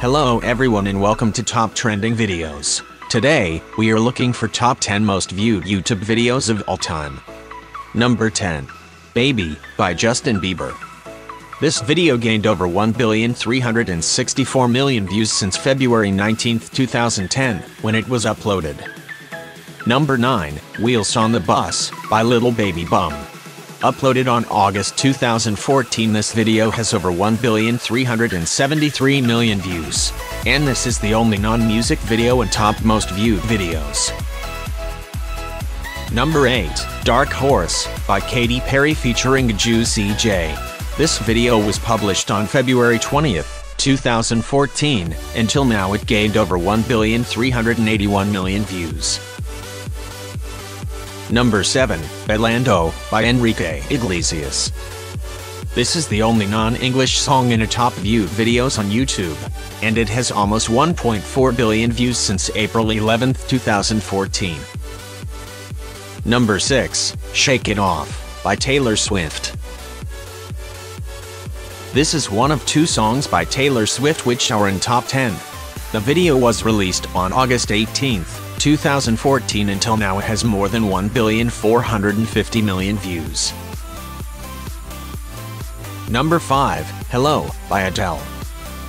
Hello everyone and welcome to Top Trending Videos. Today, we are looking for top 10 most viewed YouTube videos of all time. Number 10. Baby, by Justin Bieber. This video gained over 1,364,000,000 views since February 19, 2010, when it was uploaded. Number 9, Wheels on the Bus, by Little Baby Bum. Uploaded on August 2014 this video has over 1,373,000,000 views. And this is the only non-music video and top most viewed videos. Number 8, Dark Horse, by Katy Perry featuring Juicy J. This video was published on February 20th, 2014, until now it gained over 1,381,000,000 views. Number 7, Bailando, by Enrique Iglesias. This is the only non-English song in a top viewed videos on YouTube, and it has almost 1.4 billion views since April 11, 2014. Number 6, Shake It Off, by Taylor Swift. This is one of two songs by Taylor Swift which are in top 10. The video was released on August 18, 2014 until now it has more than 1,450,000,000 views. Number 5, Hello, by Adele.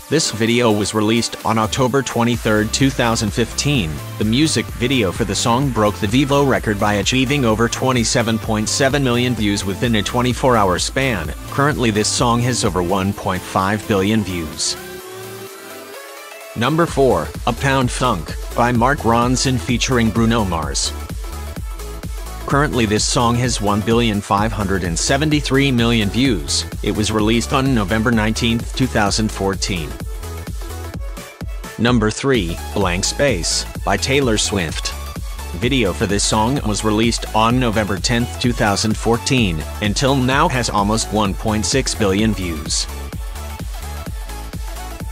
This video was released on October 23, 2015. The music video for the song broke the Vevo record by achieving over 27.7 million views within a 24-hour span. Currently this song has over 1.5 billion views. Number 4, Uptown Funk, by Mark Ronson featuring Bruno Mars. Currently this song has 1,573,000,000 views. It was released on November 19, 2014. Number 3, Blank Space, by Taylor Swift. Video for this song was released on November 10, 2014, until now has almost 1.6 billion views.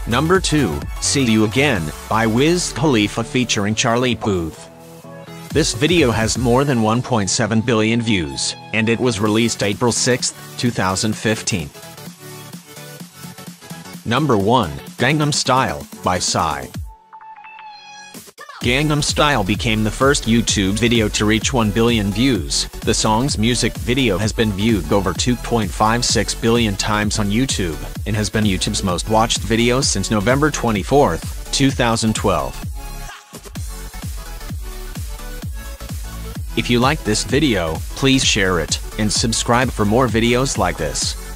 Number 2, See You Again, by Wiz Khalifa featuring Charlie Puth. This video has more than 1.7 billion views, and it was released April 6, 2015. Number 1, Gangnam Style, by Psy. Gangnam Style became the first YouTube video to reach 1 billion views. The song's music video has been viewed over 2.56 billion times on YouTube, and has been YouTube's most watched video since November 24, 2012. If you like this video, please share it, and subscribe for more videos like this.